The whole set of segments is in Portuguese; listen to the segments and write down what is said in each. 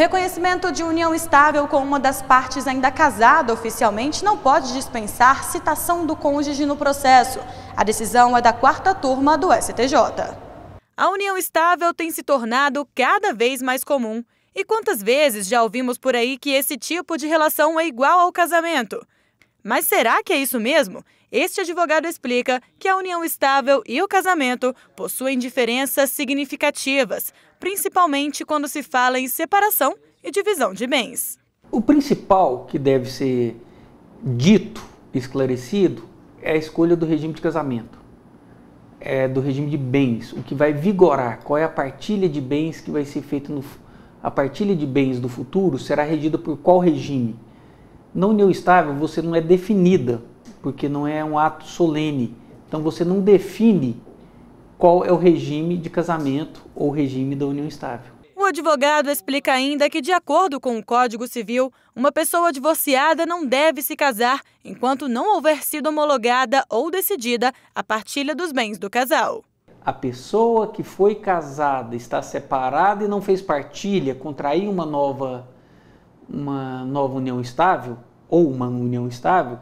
reconhecimento de união estável com uma das partes ainda casada oficialmente não pode dispensar citação do cônjuge no processo. A decisão é da quarta turma do STJ. A união estável tem se tornado cada vez mais comum. E quantas vezes já ouvimos por aí que esse tipo de relação é igual ao casamento? Mas será que é isso mesmo? Este advogado explica que a união estável e o casamento possuem diferenças significativas, principalmente quando se fala em separação e divisão de bens. O principal que deve ser dito, esclarecido, é a escolha do regime de casamento, é do regime de bens, o que vai vigorar, qual é a partilha de bens que vai ser feita no a partilha de bens do futuro será regida por qual regime? Na união estável você não é definida, porque não é um ato solene. Então você não define qual é o regime de casamento ou regime da união estável. O advogado explica ainda que, de acordo com o Código Civil, uma pessoa divorciada não deve se casar enquanto não houver sido homologada ou decidida a partilha dos bens do casal. A pessoa que foi casada, está separada e não fez partilha, contrair uma nova, uma nova união estável ou uma união estável,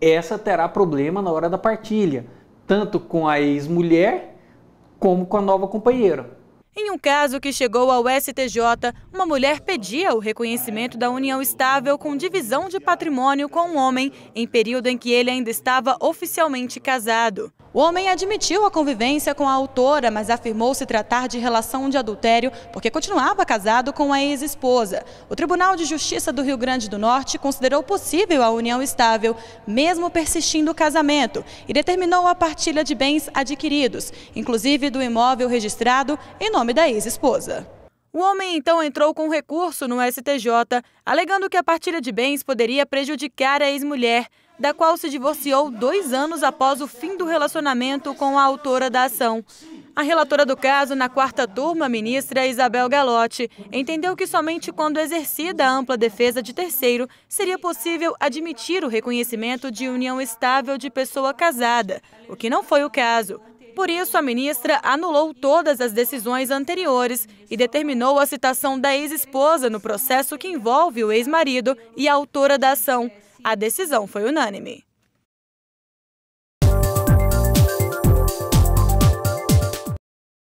essa terá problema na hora da partilha, tanto com a ex-mulher como com a nova companheira. Em um caso que chegou ao STJ, uma mulher pedia o reconhecimento da união estável com divisão de patrimônio com um homem em período em que ele ainda estava oficialmente casado. O homem admitiu a convivência com a autora, mas afirmou se tratar de relação de adultério porque continuava casado com a ex-esposa. O Tribunal de Justiça do Rio Grande do Norte considerou possível a união estável, mesmo persistindo o casamento, e determinou a partilha de bens adquiridos, inclusive do imóvel registrado em nome da ex-esposa. O homem então entrou com recurso no STJ, alegando que a partilha de bens poderia prejudicar a ex-mulher da qual se divorciou dois anos após o fim do relacionamento com a autora da ação. A relatora do caso, na quarta turma, a ministra Isabel Galotti, entendeu que somente quando exercida a ampla defesa de terceiro seria possível admitir o reconhecimento de união estável de pessoa casada, o que não foi o caso. Por isso, a ministra anulou todas as decisões anteriores e determinou a citação da ex-esposa no processo que envolve o ex-marido e a autora da ação. A decisão foi unânime.